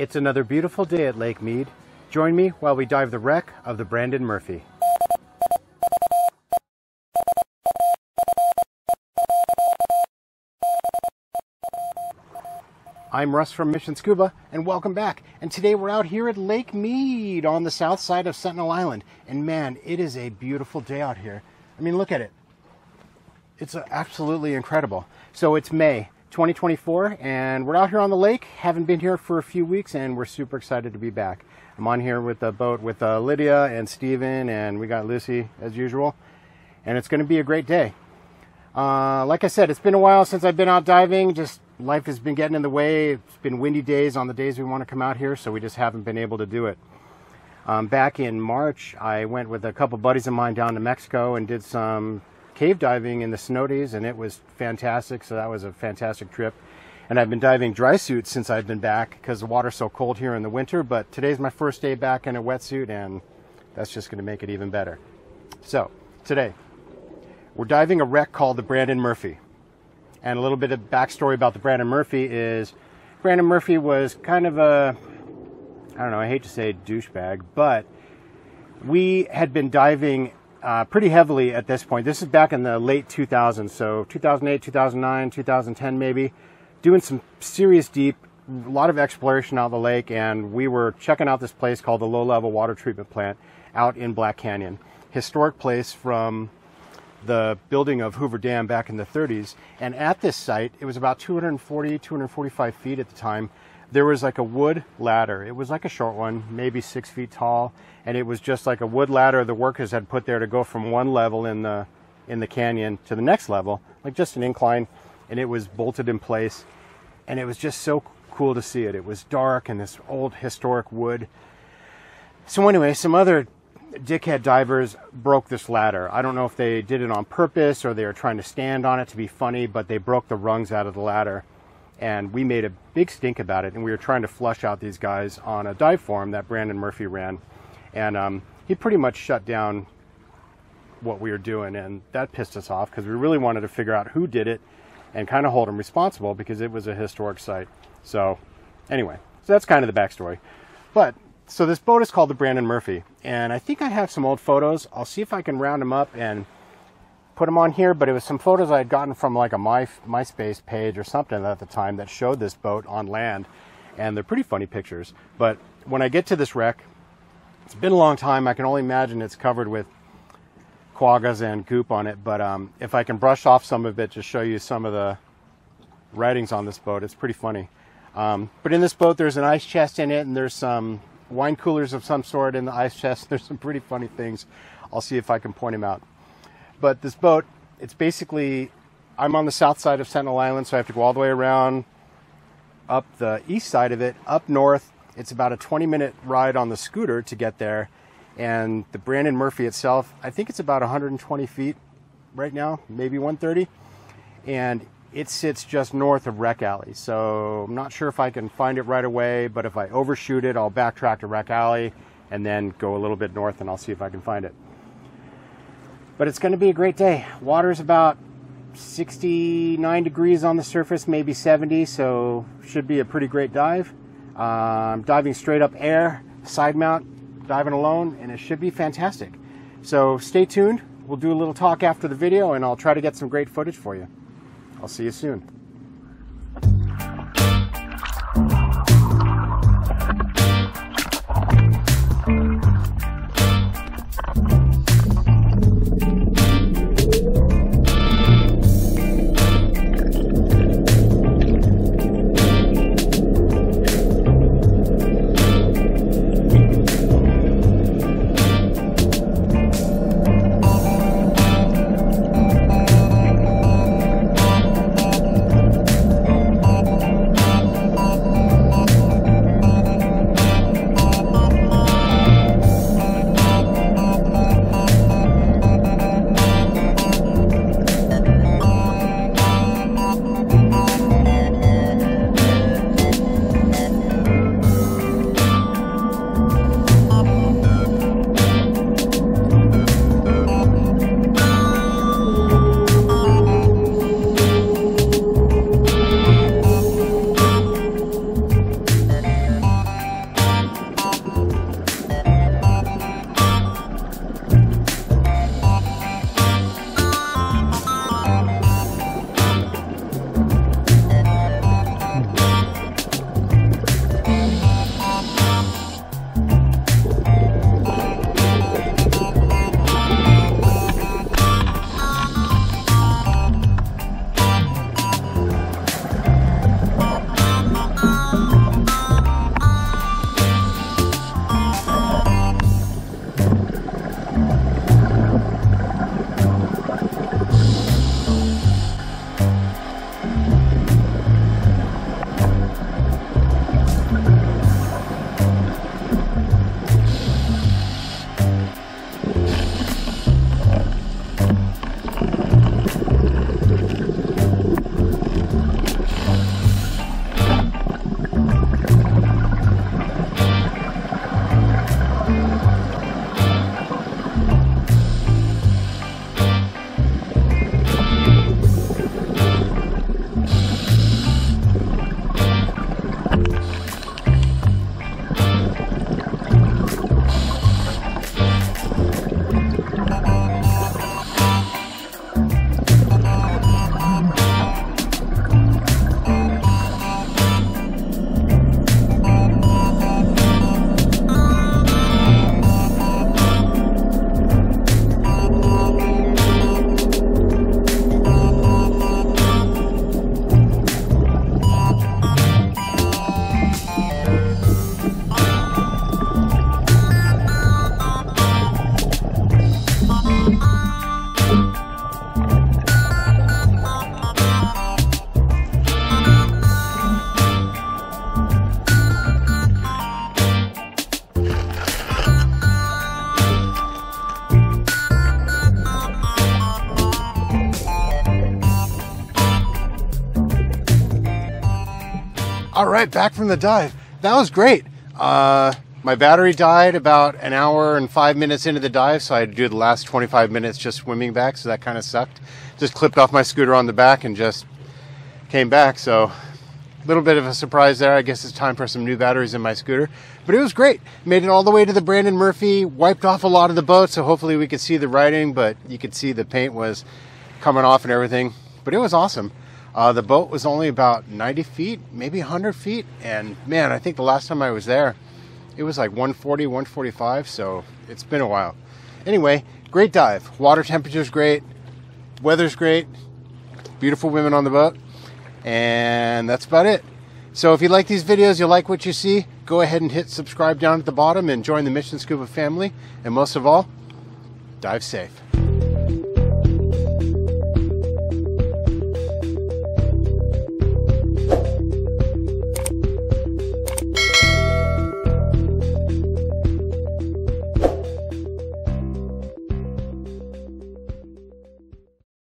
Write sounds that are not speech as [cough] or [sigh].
It's another beautiful day at Lake Mead. Join me while we dive the wreck of the Brandon Murphy. I'm Russ from Mission Scuba, and welcome back. And today we're out here at Lake Mead on the south side of Sentinel Island. And man, it is a beautiful day out here. I mean, look at it. It's absolutely incredible. So it's May 2024, and we're out here on the lake. Haven't been here for a few weeks, and we're super excited to be back. I'm on here with the boat with uh, Lydia and Steven, and we got Lucy as usual. And it's going to be a great day. Uh, like I said, it's been a while since I've been out diving. Just life has been getting in the way. It's been windy days on the days we want to come out here, so we just haven't been able to do it. Um, back in March, I went with a couple buddies of mine down to Mexico and did some cave diving in the cenotes, and it was fantastic. So that was a fantastic trip. And I've been diving dry suits since I've been back because the water's so cold here in the winter. But today's my first day back in a wetsuit, and that's just going to make it even better. So today, we're diving a wreck called the Brandon Murphy. And a little bit of backstory about the Brandon Murphy is Brandon Murphy was kind of a, I don't know, I hate to say douchebag, but we had been diving uh, pretty heavily at this point. This is back in the late 2000s, so 2008, 2009, 2010 maybe, doing some serious deep, a lot of exploration out the lake, and we were checking out this place called the Low Level Water Treatment Plant out in Black Canyon. Historic place from the building of Hoover Dam back in the 30s. And at this site, it was about 240, 245 feet at the time. There was like a wood ladder. It was like a short one, maybe six feet tall, and it was just like a wood ladder the workers had put there to go from one level in the in the canyon to the next level, like just an incline, and it was bolted in place. And it was just so cool to see it. It was dark and this old historic wood. So anyway, some other dickhead divers broke this ladder. I don't know if they did it on purpose or they were trying to stand on it to be funny, but they broke the rungs out of the ladder. And we made a big stink about it. And we were trying to flush out these guys on a dive forum that Brandon Murphy ran. And um, he pretty much shut down what we were doing. And that pissed us off because we really wanted to figure out who did it and kind of hold him responsible because it was a historic site. So, anyway, so that's kind of the backstory. But so this boat is called the Brandon Murphy, and I think I have some old photos. I'll see if I can round them up and put them on here. But it was some photos I had gotten from like a My MySpace page or something at the time that showed this boat on land, and they're pretty funny pictures. But when I get to this wreck, it's been a long time. I can only imagine it's covered with quaggas and goop on it. But um, if I can brush off some of it to show you some of the writings on this boat, it's pretty funny. Um, but in this boat, there's an ice chest in it, and there's some wine coolers of some sort in the ice chest. [laughs] There's some pretty funny things. I'll see if I can point them out. But this boat, it's basically, I'm on the south side of Sentinel Island, so I have to go all the way around up the east side of it, up north. It's about a 20 minute ride on the scooter to get there. And the Brandon Murphy itself, I think it's about 120 feet right now, maybe 130. And it sits just north of Wreck Alley. So I'm not sure if I can find it right away, but if I overshoot it, I'll backtrack to Wreck Alley and then go a little bit north and I'll see if I can find it. But it's going to be a great day. Water's about 69 degrees on the surface, maybe 70, so should be a pretty great dive. I'm diving straight up air, side mount, diving alone, and it should be fantastic. So stay tuned. We'll do a little talk after the video and I'll try to get some great footage for you. I'll see you soon. All right, back from the dive. That was great. Uh, my battery died about an hour and five minutes into the dive, so I had to do the last 25 minutes just swimming back, so that kind of sucked. Just clipped off my scooter on the back and just came back, so a little bit of a surprise there. I guess it's time for some new batteries in my scooter. But it was great. Made it all the way to the Brandon Murphy, wiped off a lot of the boat, so hopefully we could see the writing, but you could see the paint was coming off and everything. But it was awesome. Uh, the boat was only about 90 feet, maybe 100 feet, and man, I think the last time I was there, it was like 140, 145, so it's been a while. Anyway, great dive. Water temperature's great, weather's great, beautiful women on the boat, and that's about it. So if you like these videos, you like what you see, go ahead and hit subscribe down at the bottom and join the Mission Scuba family. And most of all, dive safe.